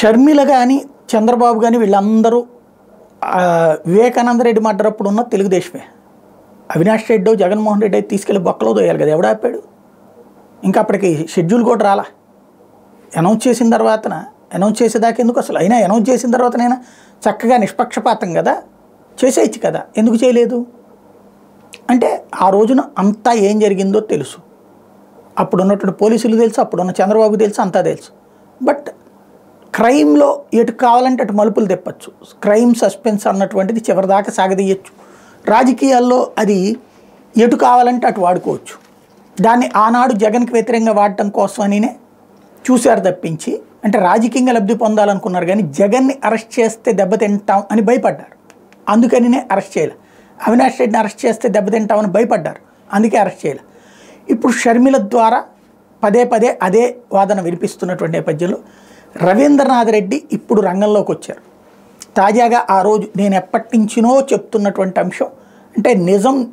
షర్మిల కానీ చంద్రబాబు కానీ వీళ్ళందరూ వివేకానంద రెడ్డి మడ్డరప్పుడు ఉన్న తెలుగుదేశమే. అవినాష్ రెడ్డి జగన్మోహన్ రెడ్డి అయితే తీసుకెళ్ళి బొక్కలో దోయాలి కదా ఎవడాపాడు ఇంకా అప్పటికి షెడ్యూల్ కూడా రాలా. అనౌన్స్ చేసిన తర్వాతన అనౌన్స్ చేసేదాకా ఎందుకు అసలు? అయినా అనౌన్స్ చేసిన తర్వాతనైనా చక్కగా నిష్పక్షపాతం కదా చేసేయచ్చు కదా ఎందుకు చేయలేదు? అంటే ఆ రోజున అంతా ఏం జరిగిందో తెలుసు. అప్పుడు ఉన్నటువంటి పోలీసులు తెలుసు అప్పుడున్న చంద్రబాబు తెలుసు అంతా తెలుసు. బట్ క్రైమ్లో ఎటు కావాలంటే అటు మలుపులు తెప్పచ్చు. క్రైమ్ సస్పెన్స్ అన్నటువంటిది చివరిదాకా సాగదీయచ్చు. రాజకీయాల్లో అది ఎటు కావాలంటే అటు వాడుకోవచ్చు. దాన్ని ఆనాడు జగన్కి వ్యతిరేకంగా వాడటం కోసం అనినే చూశారు తప్పించి అంటే రాజకీయంగా లబ్ధి పొందాలనుకున్నారు కానీ జగన్ని అరెస్ట్ చేస్తే దెబ్బతింటాం అని భయపడ్డారు. అందుకనినే అరెస్ట్ చేయలే. అవినాష్ రెడ్డిని అరెస్ట్ చేస్తే దెబ్బతింటామని భయపడ్డారు. అందుకే అరెస్ట్ చేయలే. ఇప్పుడు షర్మిల ద్వారా పదే పదే అదే వాదన వినిపిస్తున్నటువంటి నేపథ్యంలో రవీంద్రనాథ్ రెడ్డి ఇప్పుడు రంగంలోకి వచ్చారు. తాజాగా ఆ రోజు నేను ఎప్పటి నుంచినో చెప్తున్నటువంటి అంశం అంటే నిజం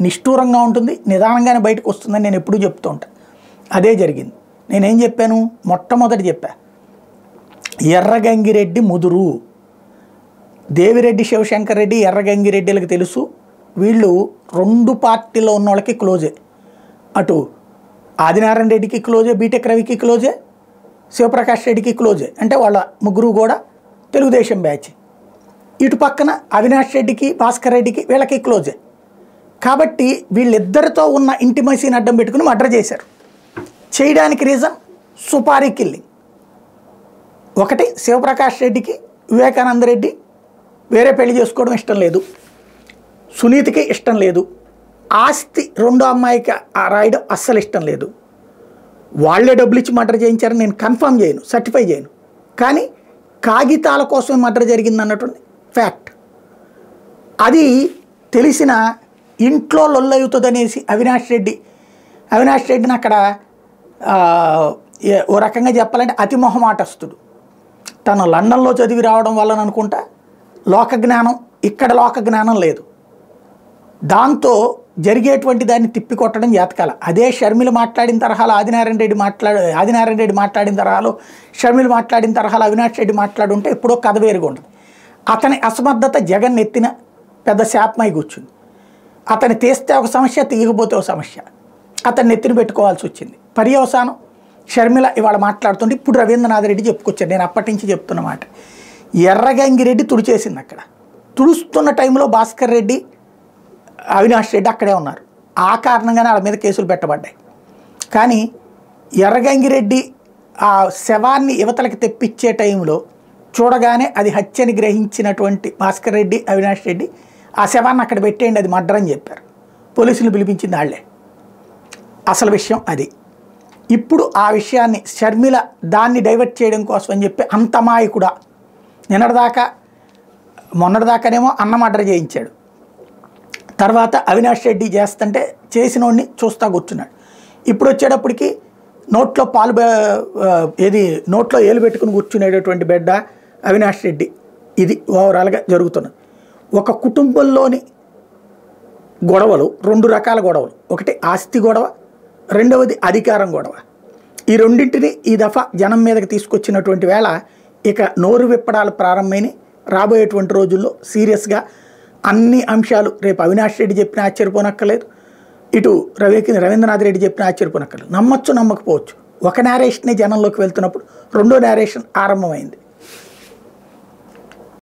నిష్ఠూరంగా ఉంటుంది నిదానంగానే బయటకు వస్తుందని నేను ఎప్పుడూ చెప్తూ ఉంటాను అదే జరిగింది. నేనేం చెప్పాను? మొట్టమొదటి చెప్పా. ఎర్రగంగిరెడ్డి ముదురు. దేవిరెడ్డి శివశంకర్ రెడ్డి ఎర్రగంగిరెడ్డిలకు తెలుసు. వీళ్ళు రెండు పార్టీలో ఉన్న వాళ్ళకి క్లోజే. అటు ఆదినారాయణ రెడ్డికి క్లోజే బీటెక్ రవికి క్లోజే శివప్రకాష్ రెడ్డికి క్లోజే. అంటే వాళ్ళ ముగ్గురు కూడా తెలుగుదేశం బ్యాచ్. ఇటు పక్కన అవినాష్ రెడ్డికి భాస్కర్ రెడ్డికి వీళ్ళకి క్లోజే. కాబట్టి వీళ్ళిద్దరితో ఉన్న ఇంటిమసీని అడ్డం పెట్టుకుని మర్డర్ చేశారు. చేయడానికి రీజన్ సుపారీ కిల్లింగ్. ఒకటి శివప్రకాష్ రెడ్డికి వివేకానంద రెడ్డి వేరే పెళ్ళి చేసుకోవడం ఇష్టం లేదు. సునీతికి ఇష్టం లేదు. ఆస్తి రెండో అమ్మాయికి ఆ రాయడం అస్సలు ఇష్టం లేదు. వాళ్ళే డబ్బులు ఇచ్చి మర్డర్ చేయించారని నేను కన్ఫర్మ్ చేయను సర్టిఫై చేయను. కానీ కాగితాల కోసమే మర్డర్ జరిగింది అన్నటువంటి ఫ్యాక్ట్ అది తెలిసిన ఇంట్లో లొల్లవుతుంది అవినాష్ రెడ్డి. అవినాష్ రెడ్డిని అక్కడ ఓ రకంగా చెప్పాలంటే అతి మొహమాటస్తుడు. తను లండన్లో చదివి రావడం వలన అనుకుంటా లోక జ్ఞానం ఇక్కడ లోక జ్ఞానం లేదు. దాంతో జరిగేటువంటి దాన్ని తిప్పికొట్టడం జాతకాల. అదే షర్మిల మాట్లాడిన తరహాలో ఆదినారాయణ రెడ్డి మాట్లాడు ఆదినారాయణ రెడ్డి మాట్లాడిన తరహాలో షర్మిల మాట్లాడిన తరహాలో అవినాష్ రెడ్డి మాట్లాడుంటే ఎప్పుడో కథ వేరుగా ఉంటుంది. అతని అసమర్థత జగన్ ఎత్తిన పెద్ద శాపమై కూర్చుంది. అతను తీస్తే ఒక సమస్య తీయకపోతే ఒక సమస్య. అతన్ని ఎత్తిన పెట్టుకోవాల్సి వచ్చింది. పర్యవసానం షర్మిల ఇవాళ మాట్లాడుతుంటే ఇప్పుడు రవీంద్రనాథ్ రెడ్డి చెప్పుకొచ్చారు నేను అప్పటి నుంచి చెప్తున్నమాట ఎర్రగంగిరెడ్డి తుడిచేసింది అక్కడ. తుడుస్తున్న టైంలో భాస్కర్ రెడ్డి అవినాష్ రెడ్డి అక్కడే ఉన్నారు. ఆ కారణంగానే వాళ్ళ మీద కేసులు పెట్టబడ్డాయి. కానీ ఎర్రగంగిరెడ్డి ఆ శవాన్ని యువతలకు తెప్పించే టైంలో చూడగానే అది హత్యని గ్రహించినటువంటి భాస్కర్ రెడ్డి అవినాష్ రెడ్డి ఆ శవాన్ని అక్కడ పెట్టేయండి అది మర్డర్ అని చెప్పారు. పోలీసులు పిలిపించింది వాళ్ళే అసలు విషయం అది. ఇప్పుడు ఆ విషయాన్ని షర్మిల దాన్ని డైవర్ట్ చేయడం కోసం అని చెప్పి అంతమాయకుడా నిన్నటిదాకా మొన్నటిదాకానేమో అన్నం మర్డర్ చేయించాడు. తర్వాత అవినాష్ రెడ్డి చేస్తుంటే చేసినోడిని చూస్తా కూర్చున్నాడు. ఇప్పుడు వచ్చేటప్పటికి నోట్లో పాలు ఏది నోట్లో ఏలు పెట్టుకుని కూర్చునేటటువంటి బిడ్డ అవినాష్ రెడ్డి. ఇది ఓవరాల్గా జరుగుతున్నది. ఒక కుటుంబంలోని గొడవలు రెండు రకాల గొడవలు. ఒకటి ఆస్తి గొడవ రెండవది అధికారం గొడవ. ఈ రెండింటిని ఈ దఫా జనం మీదకి తీసుకొచ్చినటువంటి వేళ ఇక నోరు విప్పడాలు ప్రారంభమైన రాబోయేటువంటి రోజుల్లో సీరియస్గా అన్ని అంశాలు రేపు అవినాష్ రెడ్డి చెప్పిన ఆశ్చర్యపోనక్కర్లేదు. ఇటు రవికి రవీంద్రనాథ్ రెడ్డి చెప్పిన ఆశ్చర్యపోనక్కర్లేదు. నమ్మచ్చు నమ్మకపోవచ్చు. ఒక నేరేషనే జనంలోకి వెళ్తున్నప్పుడు రెండో నేరేషన్ ఆరంభమైంది.